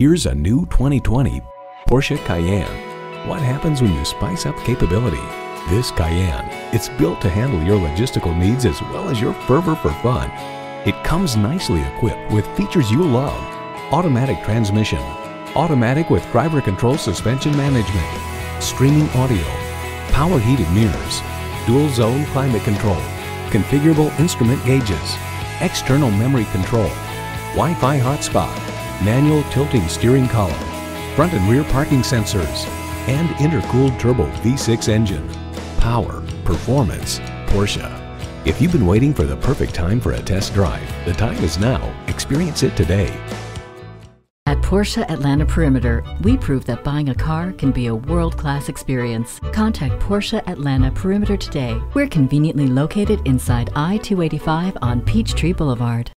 Here's a new 2020 Porsche Cayenne. What happens when you spice up capability? This Cayenne, it's built to handle your logistical needs as well as your fervor for fun. It comes nicely equipped with features you love. Automatic transmission, automatic with driver control suspension management, streaming audio, power heated mirrors, dual zone climate control, configurable instrument gauges, external memory control, Wi-Fi hotspot, manual tilting steering column, front and rear parking sensors, and intercooled turbo V6 engine. Power, performance, Porsche. If you've been waiting for the perfect time for a test drive, the time is now. Experience it today. At Porsche Atlanta Perimeter, we prove that buying a car can be a world-class experience. Contact Porsche Atlanta Perimeter today. We're conveniently located inside I-285 on Peachtree Boulevard.